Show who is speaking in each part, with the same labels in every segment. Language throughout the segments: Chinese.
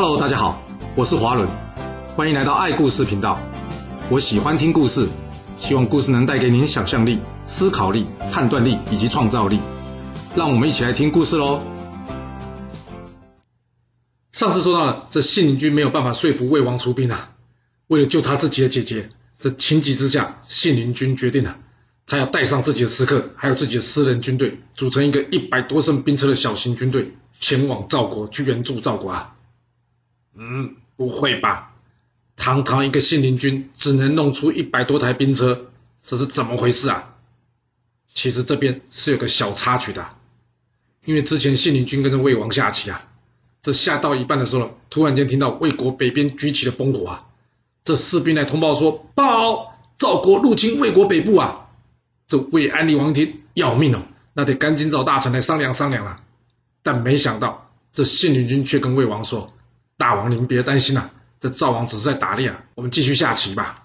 Speaker 1: Hello，大家好，我是华伦，欢迎来到爱故事频道。我喜欢听故事，希望故事能带给您想象力、思考力、判断力以及创造力。让我们一起来听故事喽。上次说到了，这信陵君没有办法说服魏王出兵啊。为了救他自己的姐姐，这情急之下，信陵君决定了，他要带上自己的刺客，还有自己的私人军队，组成一个一百多乘兵车的小型军队，前往赵国去援助赵国啊。嗯，不会吧？堂堂一个信陵君，只能弄出一百多台兵车，这是怎么回事啊？其实这边是有个小插曲的，因为之前信陵君跟着魏王下棋啊，这下到一半的时候，突然间听到魏国北边举起了烽火啊，这士兵来通报说，报赵国入侵魏国北部啊！这魏安利王听要命哦，那得赶紧找大臣来商量商量了。但没想到，这信陵君却跟魏王说。大王，您别担心啊，这赵王只是在打猎啊，我们继续下棋吧。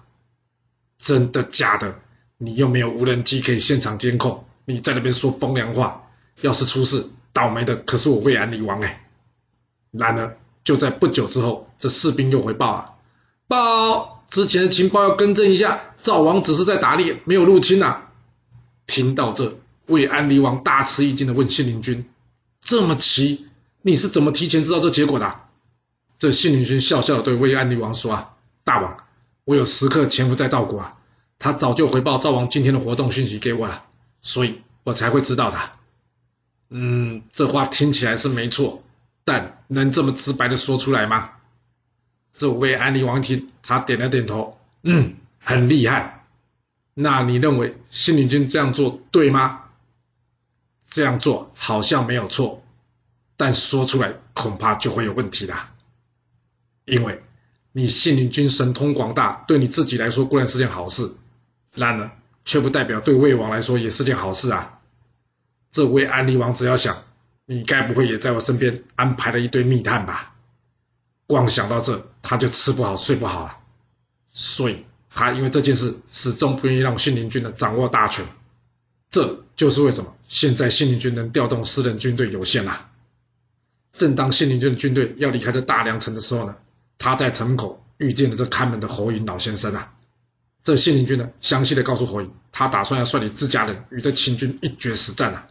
Speaker 1: 真的假的？你又没有无人机可以现场监控，你在那边说风凉话，要是出事，倒霉的可是我魏安离王哎。然而，就在不久之后，这士兵又回报啊，报之前的情报要更正一下，赵王只是在打猎，没有入侵呐。听到这，魏安离王大吃一惊的问信陵君：“这么奇，你是怎么提前知道这结果的？”这信陵君笑笑对魏安利王说：“啊，大王，我有时刻潜伏在赵国啊，他早就回报赵王今天的活动讯息给我了，所以我才会知道的。嗯，这话听起来是没错，但能这么直白的说出来吗？”这魏安利王听，他点了点头，嗯，很厉害。那你认为信陵君这样做对吗？这样做好像没有错，但说出来恐怕就会有问题了。因为你信陵君神通广大，对你自己来说固然是件好事，然而却不代表对魏王来说也是件好事啊。这位安利王只要想，你该不会也在我身边安排了一堆密探吧？光想到这，他就吃不好睡不好了。所以他因为这件事，始终不愿意让信陵君呢掌握大权。这就是为什么现在信陵君能调动私人军队有限啊。正当信陵君的军队要离开这大梁城的时候呢？他在城门口遇见了这看门的侯嬴老先生啊，这信陵君呢，详细的告诉侯嬴，他打算要率领自家人与这秦军一决死战啊。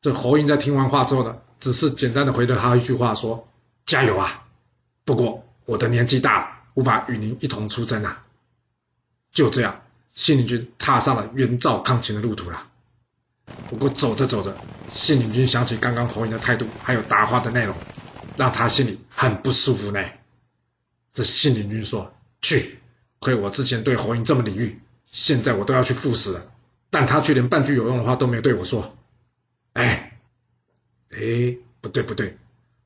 Speaker 1: 这侯嬴在听完话之后呢，只是简单的回了他一句话说：“加油啊！不过我的年纪大了，无法与您一同出征啊。”就这样，信陵君踏上了援赵抗秦的路途了。不过走着走着，信陵君想起刚刚侯嬴的态度，还有答话的内容，让他心里很不舒服呢。这信陵君说：“去，亏我之前对侯嬴这么礼遇，现在我都要去赴死了，但他却连半句有用的话都没有对我说。哎，哎，不对不对，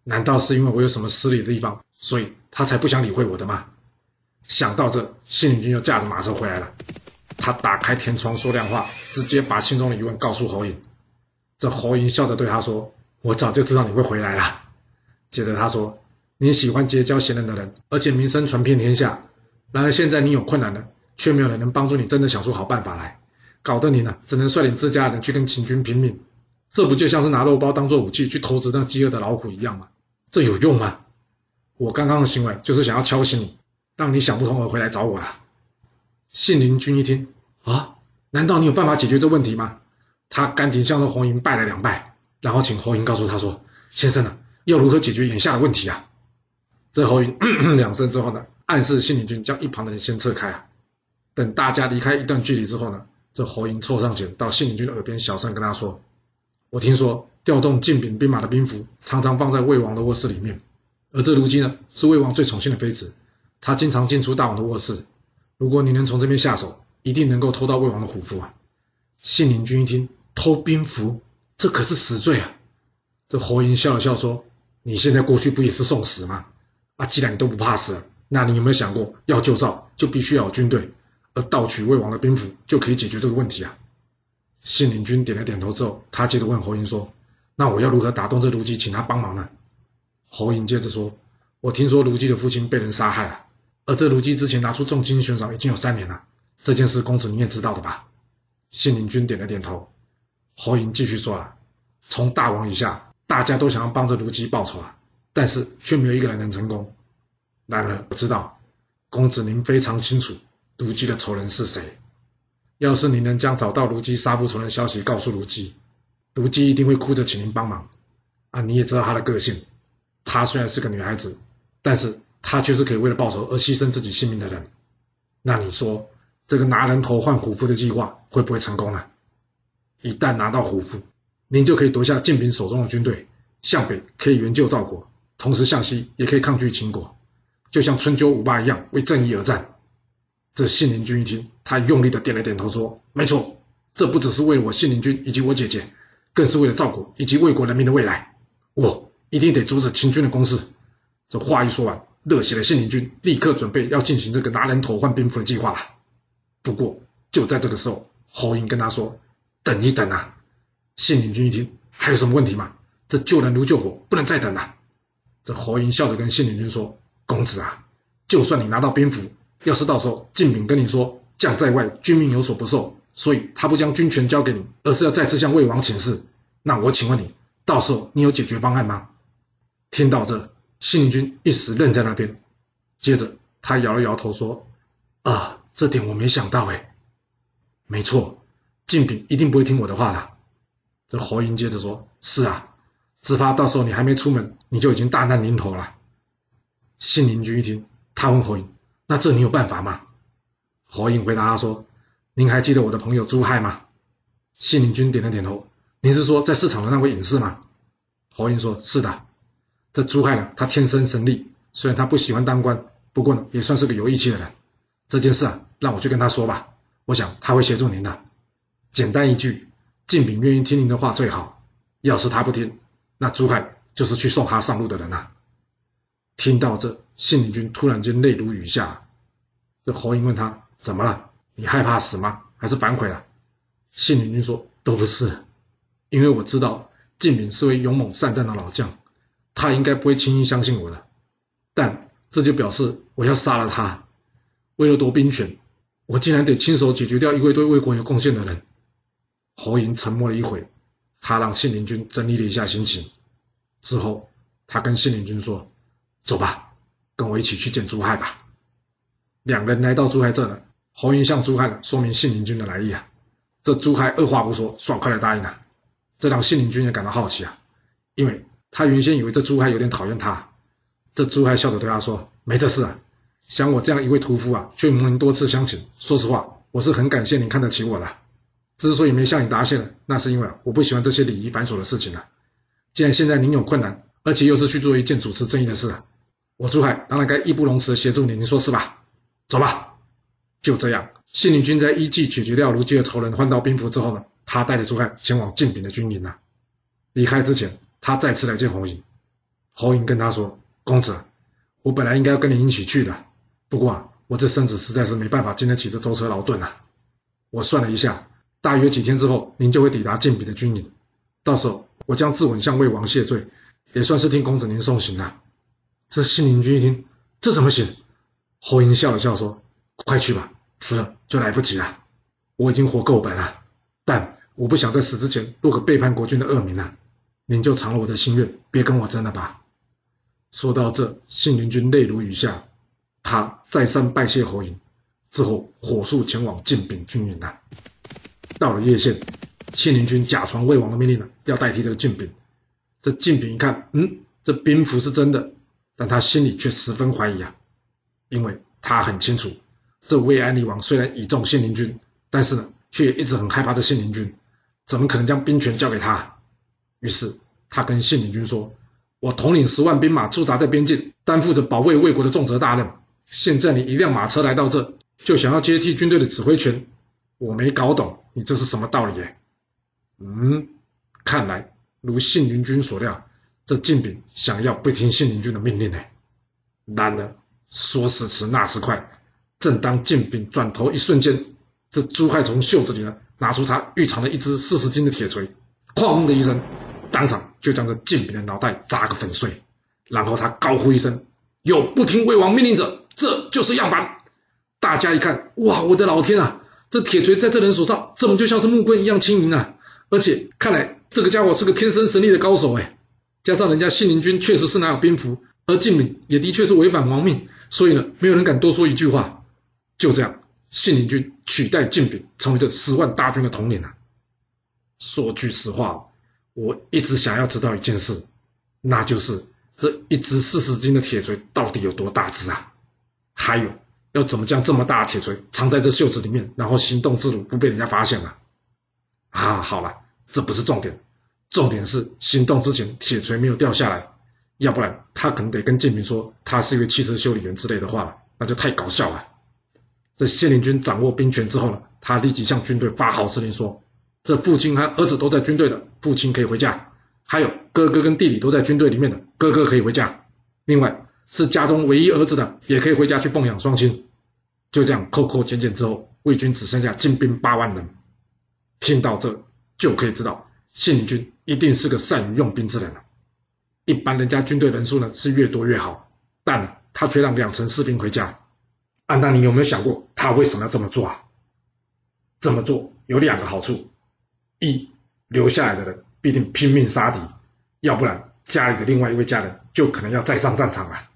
Speaker 1: 难道是因为我有什么失礼的地方，所以他才不想理会我的吗？”想到这，信陵君又驾着马车回来了。他打开天窗说亮话，直接把心中的疑问告诉侯嬴。这侯嬴笑着对他说：“我早就知道你会回来了。”接着他说。你喜欢结交贤能的人，而且名声传遍天下。然而现在你有困难了，却没有人能帮助你，真的想出好办法来，搞得你呢只能率领自家人去跟秦军拼命。这不就像是拿肉包当做武器去投掷那饥饿的老虎一样吗？这有用吗？我刚刚的行为就是想要敲醒你，让你想不通而回来找我了。信陵君一听啊，难道你有办法解决这问题吗？他赶紧向着侯嬴拜了两拜，然后请侯嬴告诉他说：“先生呢，要如何解决眼下的问题啊？”这侯嬴两声之后呢，暗示信陵君将一旁的人先撤开啊。等大家离开一段距离之后呢，这侯嬴凑上前到信陵君的耳边小声跟他说：“我听说调动晋丙兵马的兵符常常放在魏王的卧室里面，而这如今呢是魏王最宠幸的妃子，她经常进出大王的卧室。如果你能从这边下手，一定能够偷到魏王的虎符啊。”信陵君一听，偷兵符，这可是死罪啊！这侯嬴笑了笑说：“你现在过去不也是送死吗？”啊，既然你都不怕死，那你有没有想过，要救赵就必须要有军队，而盗取魏王的兵符就可以解决这个问题啊？信陵君点了点头之后，他接着问侯嬴说：“那我要如何打动这卢姬，请他帮忙呢？”侯嬴接着说：“我听说卢姬的父亲被人杀害了，而这卢姬之前拿出重金悬赏已经有三年了，这件事公子你也知道的吧？”信陵君点了点头。侯嬴继续说：“啊，从大王以下，大家都想要帮着卢姬报仇啊。”但是却没有一个人能成功。然而我知道，公子您非常清楚卢姬的仇人是谁。要是您能将找到卢姬杀父仇人的消息告诉卢姬，卢姬一定会哭着请您帮忙。啊，你也知道他的个性，她虽然是个女孩子，但是她却是可以为了报仇而牺牲自己性命的人。那你说，这个拿人头换虎符的计划会不会成功呢？一旦拿到虎符，您就可以夺下晋平手中的军队，向北可以援救赵国，同时向西也可以抗拒秦国，就像春秋五霸一样为正义而战。这信陵君一听，他用力的点了点头，说：“没错，这不只是为了我信陵君以及我姐姐，更是为了赵国以及魏国人民的未来。我一定得阻止秦军的攻势。”这话一说完，热血的信陵君立刻准备要进行这个拿人头换兵符的计划了。不过就在这个时候，侯婴跟他说：“等一等啊！”信陵君一听，还有什么问题吗？这救人如救火，不能再等了。这侯婴笑着跟信陵君说：“公子啊，就算你拿到兵符。”要是到时候晋敏跟你说将在外，军命有所不受，所以他不将军权交给你，而是要再次向魏王请示，那我请问你，到时候你有解决方案吗？听到这，信陵君一时愣在那边，接着他摇了摇头说：“啊，这点我没想到哎。没错，晋敏一定不会听我的话的。”这侯婴接着说：“是啊，只怕到时候你还没出门，你就已经大难临头了。”信陵君一听，他问侯婴。那这你有办法吗？侯颖回答他说：“您还记得我的朋友朱亥吗？”信陵君点了点头。您是说在市场的那位隐士吗？侯颖说：“是的。这朱亥呢，他天生神力，虽然他不喜欢当官，不过呢，也算是个有义气的人。这件事啊，让我去跟他说吧。我想他会协助您的。简单一句，晋炳愿意听您的话最好。要是他不听，那朱海就是去送他上路的人呐。”听到这，信陵君突然间泪如雨下。这侯婴问他怎么了？你害怕死吗？还是反悔了？信陵君说都不是，因为我知道晋敏是位勇猛善战的老将，他应该不会轻易相信我的。但这就表示我要杀了他。为了夺兵权，我竟然得亲手解决掉一位对魏国有贡献的人。侯莹沉默了一会，他让信陵君整理了一下心情，之后他跟信陵君说。走吧，跟我一起去见朱亥吧。两个人来到朱亥这了，侯婴向朱亥说明信陵君的来意啊。这朱亥二话不说，爽快的答应了。这让信陵君也感到好奇啊，因为他原先以为这朱亥有点讨厌他。这朱亥笑着对他说：“没这事啊，像我这样一位屠夫啊，却蒙您多次相请。说实话，我是很感谢您看得起我的。之所以没向你答谢，那是因为我不喜欢这些礼仪繁琐的事情啊。既然现在您有困难，而且又是去做一件主持正义的事啊。”我朱亥当然该义不容辞协助你，你说是吧？走吧。就这样，信陵君在一计解决掉卢基的仇人，换到兵符之后呢，他带着朱亥前往晋平的军营了。离开之前，他再次来见侯莹。侯莹跟他说：“公子，我本来应该要跟你一起去的，不过啊，我这身子实在是没办法经得起这舟车劳顿啊。我算了一下，大约几天之后，您就会抵达晋鄙的军营，到时候我将自刎向魏王谢罪，也算是替公子您送行了。”这信陵君一听，这怎么行？侯婴笑了笑说：“快去吧，迟了就来不及了。我已经活够本了，但我不想在死之前落个背叛国君的恶名啊！您就偿了我的心愿，别跟我争了吧。”说到这，信陵君泪如雨下，他再三拜谢侯婴，之后火速前往晋鄙军营了。到了叶县，信陵君假传魏王的命令呢，要代替这个晋丙。这晋丙一看，嗯，这兵符是真的。但他心里却十分怀疑啊，因为他很清楚，这魏安利王虽然倚重信陵君，但是呢，却也一直很害怕这信陵君，怎么可能将兵权交给他？于是他跟信陵君说：“我统领十万兵马驻扎在边境，担负着保卫魏国的重责大任。现在你一辆马车来到这，就想要接替军队的指挥权，我没搞懂你这是什么道理？”嗯，看来如信陵君所料。这晋炳想要不听信陵君的命令呢，然而说时迟那时快，正当晋炳转头一瞬间，这朱亥从袖子里呢拿出他预藏的一只四十斤的铁锤，哐的一声，当场就将这晋炳的脑袋砸个粉碎。然后他高呼一声：“有不听魏王命令者，这就是样板！”大家一看，哇，我的老天啊！这铁锤在这人手上，怎么就像是木棍一样轻盈啊？而且看来这个家伙是个天生神力的高手哎！加上人家信陵君确实是拿有兵符，而晋敏也的确是违反王命，所以呢，没有人敢多说一句话。就这样，信陵君取代晋炳成为这十万大军的统领了。说句实话，我一直想要知道一件事，那就是这一只四十斤的铁锤到底有多大只啊？还有，要怎么将这么大铁锤藏在这袖子里面，然后行动自如，不被人家发现啊？啊，好了，这不是重点，重点是行动之前铁锤没有掉下来，要不然他可能得跟建平说他是一位汽车修理员之类的话了，那就太搞笑了。这谢灵军掌握兵权之后呢，他立即向军队发号施令说。这父亲和儿子都在军队的，父亲可以回家；还有哥哥跟弟弟都在军队里面的，哥哥可以回家。另外是家中唯一儿子的，也可以回家去奉养双亲。就这样扣扣减减之后，魏军只剩下精兵八万人。听到这就可以知道，信军一定是个善于用兵之人了。一般人家军队人数呢是越多越好，但他却让两成士兵回家。安娜，你有没有想过他为什么要这么做啊？这么做有两个好处。一留下来的人必定拼命杀敌，要不然家里的另外一位家人就可能要再上战场了。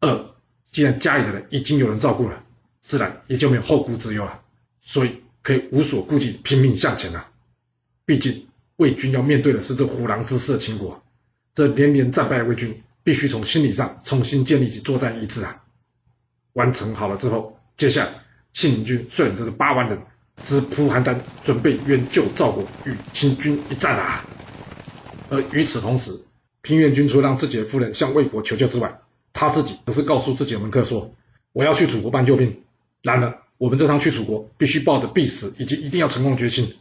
Speaker 1: 二，既然家里的人已经有人照顾了，自然也就没有后顾之忧了，所以可以无所顾忌拼命向前了。毕竟魏军要面对的是这虎狼之师的秦国，这连连战败魏军必须从心理上重新建立起作战意志啊。完成好了之后，接下来信陵君率领这八万人。直扑邯郸，准备援救赵国，与秦军一战啊！而与此同时，平原君除了让自己的夫人向魏国求救之外，他自己则是告诉自己的门客说：“我要去楚国搬救兵。然而，我们这趟去楚国必须抱着必死以及一定要成功的决心。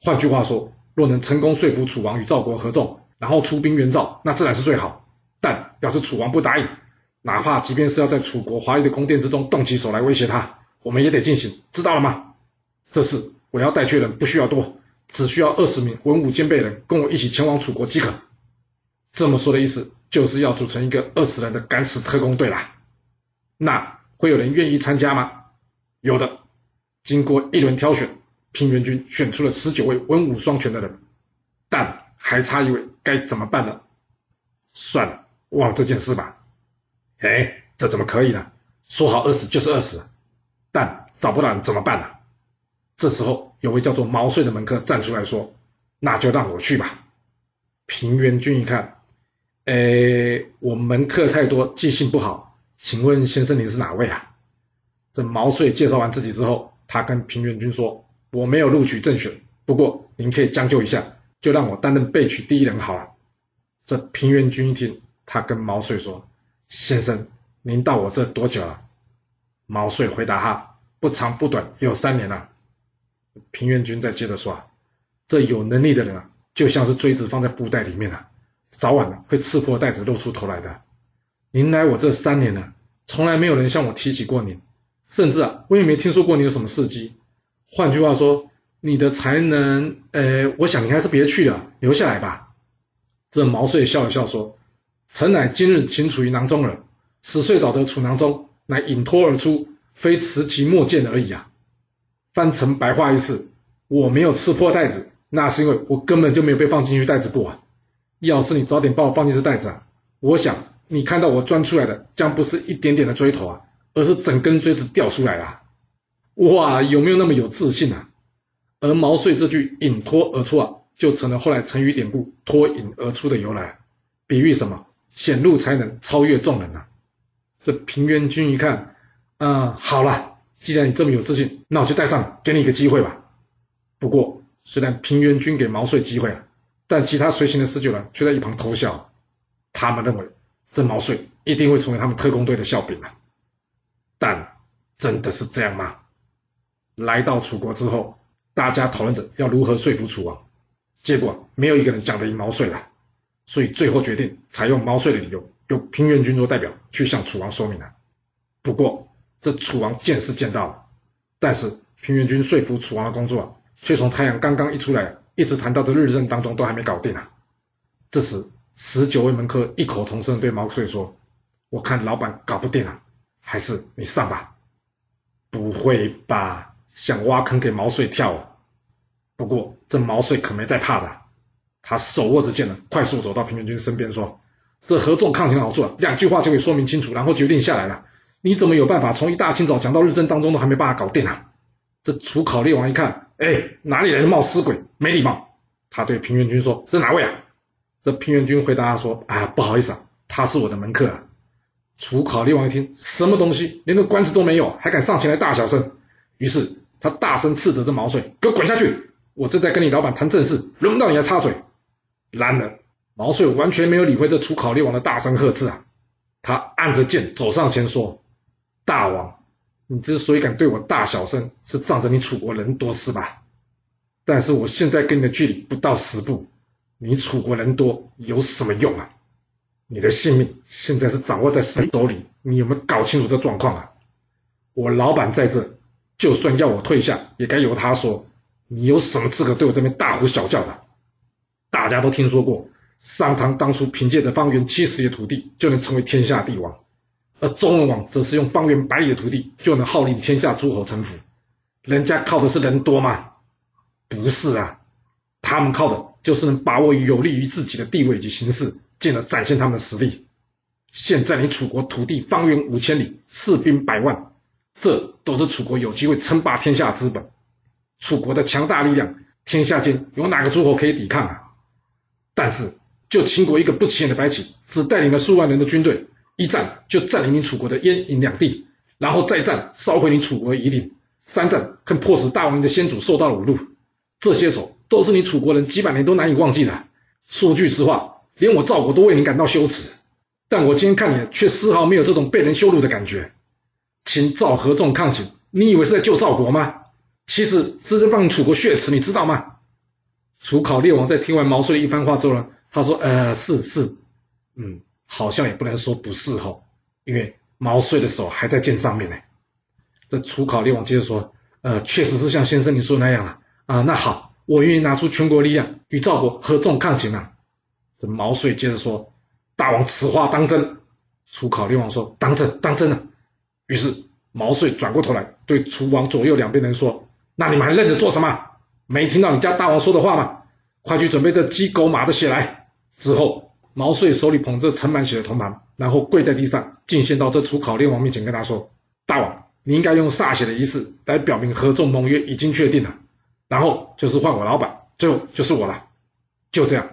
Speaker 1: 换句话说，若能成功说服楚王与赵国合纵，然后出兵援赵，那自然是最好。但要是楚王不答应，哪怕即便是要在楚国华丽的宫殿之中动起手来威胁他，我们也得进行，知道了吗？”这次我要带去的人不需要多，只需要二十名文武兼备人跟我一起前往楚国即可。这么说的意思就是要组成一个二十人的敢死特工队啦。那会有人愿意参加吗？有的。经过一轮挑选，平原君选出了十九位文武双全的人，但还差一位，该怎么办呢？算了，忘了这件事吧。哎，这怎么可以呢？说好二十就是二十，但找不到人怎么办呢？这时候，有位叫做毛遂的门客站出来说：“那就让我去吧。”平原君一看，哎，我门客太多，记性不好，请问先生您是哪位啊？这毛遂介绍完自己之后，他跟平原君说：“我没有录取正选，不过您可以将就一下，就让我担任备取第一人好了。”这平原君一听，他跟毛遂说：“先生，您到我这多久了？”毛遂回答他：“不长不短，有三年了。”平原君再接着说：“啊这有能力的人啊，就像是锥子放在布袋里面啊，早晚呢会刺破袋子露出头来的。您来我这三年了，从来没有人向我提起过您，甚至啊，我也没听说过你有什么事迹。换句话说，你的才能……呃，我想你还是别去了，留下来吧。”这毛遂笑了笑说：“臣乃今日请处于囊中人，十岁早得处囊中，乃引托而出，非持其莫见而已啊。”翻成白话意思，我没有刺破袋子，那是因为我根本就没有被放进去袋子过啊！要是你早点把我放进这袋子啊，我想你看到我钻出来的将不是一点点的锥头啊，而是整根锥子掉出来啊！哇，有没有那么有自信啊？而毛遂这句引托而出啊，就成了后来成语典故“脱颖而出”的由来，比喻什么？显露才能，超越众人啊！这平原君一看，嗯，好了。既然你这么有自信，那我就带上，给你一个机会吧。不过，虽然平原君给毛遂机会啊，但其他随行的十九人却在一旁偷笑。他们认为这毛遂一定会成为他们特工队的笑柄啊。但真的是这样吗？来到楚国之后，大家讨论着要如何说服楚王，结果没有一个人讲得赢毛遂了，所以最后决定采用毛遂的理由，由平原君做代表去向楚王说明了。不过，这楚王见是见到了，但是平原君说服楚王的工作，却从太阳刚刚一出来，一直谈到这日正当中都还没搞定啊。这时十九位门客异口同声对毛遂说：“我看老板搞不定了，还是你上吧。”不会吧？想挖坑给毛遂跳啊？不过这毛遂可没在怕的，他手握着剑呢，快速走到平原君身边说：“这合作抗秦的好处啊，两句话就可以说明清楚，然后决定下来了。你怎么有办法从一大清早讲到日正当中都还没办法搞定啊？”这楚考烈王一看，哎，哪里来的冒失鬼，没礼貌！他对平原君说：“这哪位啊？”这平原君回答说：“啊，不好意思啊，他是我的门客啊。”楚考烈王一听，什么东西，连个官职都没有，还敢上前来大小声？于是他大声斥责这毛遂：“给我滚下去！我正在跟你老板谈正事，轮不到你来插嘴。”然而毛遂完全没有理会这楚考烈王的大声呵斥啊，他按着剑走上前说：“大王，你之所以敢对我大小声，是仗着你楚国人多是吧？但是我现在跟你的距离不到十步，你楚国人多有什么用啊？”你的性命现在是掌握在谁手里？你有没有搞清楚这状况啊？我老板在这，就算要我退下，也该由他说。你有什么资格对我这边大呼小叫的？大家都听说过，商汤当初凭借着方圆七十里的土地就能成为天下帝王，而周文王则是用方圆百里的土地就能号令天下诸侯臣服。人家靠的是人多吗？不是啊，他们靠的就是能把握有利于自己的地位以及形势。进而展现他们的实力。现在你楚国土地方圆五千里，士兵百万，这都是楚国有机会称霸天下资本。楚国的强大力量，天下间有哪个诸侯可以抵抗啊？但是就秦国一个不起眼的白起，只带领了数万人的军队，一战就占领你楚国的燕营两地，然后再战烧毁你楚国的夷陵，三战更迫使大王的先祖受到了侮辱。这些仇都是你楚国人几百年都难以忘记的。说句实话。连我赵国都为你感到羞耻，但我今天看你却丝毫没有这种被人羞辱的感觉。秦赵合纵抗秦，你以为是在救赵国吗？其实是在帮楚国血耻，你知道吗？楚考烈王在听完毛遂的一番话之后呢，他说：“呃，是是，嗯，好像也不能说不是哈，因为毛遂的手还在剑上面呢。”这楚考烈王接着说：“呃，确实是像先生你说的那样啊，啊，那好，我愿意拿出全国力量与赵国合纵抗秦啊。”这毛遂接着说：“大王此话当真？”楚考烈王说：“当真，当真了。”于是毛遂转过头来对楚王左右两边人说：“那你们还愣着做什么？没听到你家大王说的话吗？快去准备这鸡狗马的血来！”之后，毛遂手里捧着盛满血的铜盘，然后跪在地上，进献到这楚考烈王面前，跟他说：“大王，你应该用歃血的仪式来表明合纵盟约已经确定了，然后就是换我老板，最后就是我了。就这样。”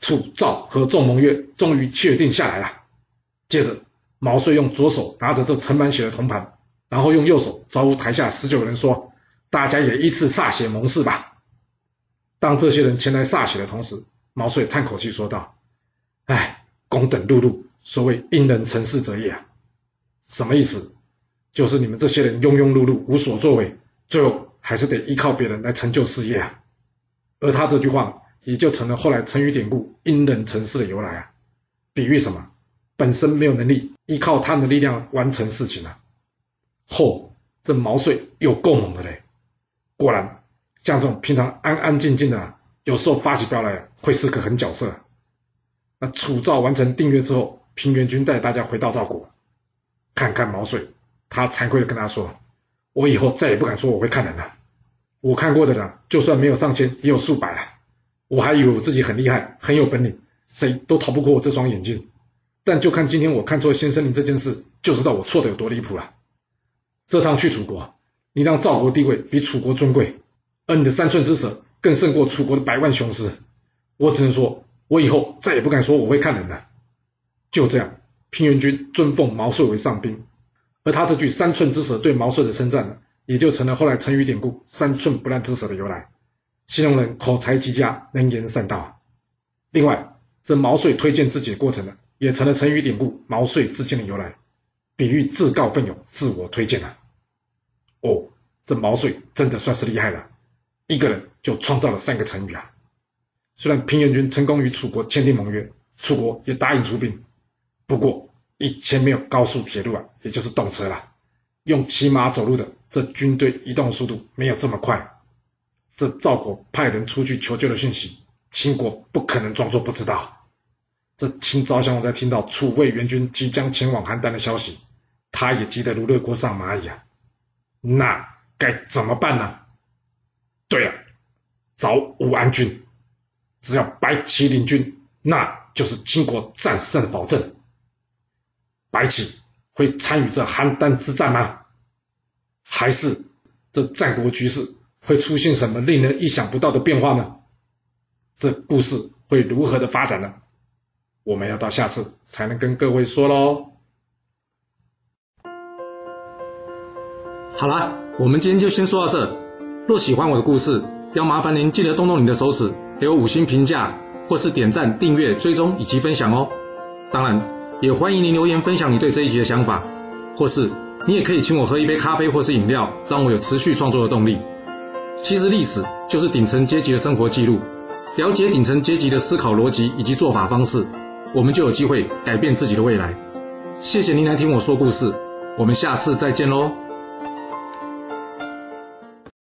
Speaker 1: 楚赵合纵盟约终于确定下来了。接着，毛遂用左手拿着这盛满血的铜盘，然后用右手招呼台下十九人说：“大家也依次歃血盟誓吧。”当这些人前来歃血的同时，毛遂叹口气说道：“哎，公等碌碌，所谓因人成事者也。什么意思？就是你们这些人庸庸碌碌，无所作为，最后还是得依靠别人来成就事业啊。”而他这句话。也就成了后来成语典故“因人成事”的由来啊，比喻什么？本身没有能力，依靠他人的力量完成事情啊。嚯，这毛遂有够猛的嘞！果然，像这种平常安安静静的，有时候发起飙来，会是个狠角色。那楚赵完成订约之后，平原君带大家回到赵国，看看毛遂，他惭愧的跟他说：“我以后再也不敢说我会看人了。我看过的人，就算没有上千，也有数百了。”我还以为我自己很厉害，很有本领，谁都逃不过我这双眼睛。但就看今天我看错先生你这件事，就知道我错的有多离谱了。这趟去楚国，你让赵国地位比楚国尊贵，而你的三寸之舌更胜过楚国的百万雄师。我只能说，我以后再也不敢说我会看人了。就这样，平原君尊奉毛遂为上宾，而他这句三寸之舌对毛遂的称赞呢，也就成了后来成语典故“三寸不烂之舌”的由来。形容人口才极佳，能言善道。另外，这毛遂推荐自己的过程呢，也成了成语典故“毛遂自荐”的由来，比喻自告奋勇、自我推荐了。哦，这毛遂真的算是厉害了，一个人就创造了三个成语啊！虽然平原君成功与楚国签订盟约，楚国也答应出兵，不过以前没有高速铁路啊，也就是动车了，用骑马走路的，这军队移动速度没有这么快。这赵国派人出去求救的讯息，秦国不可能装作不知道。这秦昭襄王在听到楚魏援军即将前往邯郸的消息，他也急得如热锅上蚂蚁啊！那该怎么办呢？对了，找武安君。只要白起领军，那就是秦国战胜的保证。白起会参与这邯郸之战吗？还是这战国局势会出现什么令人意想不到的变化呢？这故事会如何的发展呢？我们要到下次才能跟各位说喽。好了，我们今天就先说到这。若喜欢我的故事，要麻烦您记得动动你的手指，给我五星评价，或是点赞、订阅、追踪以及分享哦。当然，也欢迎您留言分享你对这一集的想法，或是你也可以请我喝一杯咖啡或是饮料，让我有持续创作的动力。其实历史就是顶层阶级的生活记录，了解顶层阶级的思考逻辑以及做法方式，我们就有机会改变自己的未来。谢谢您来听我说故事，我们下次再见喽。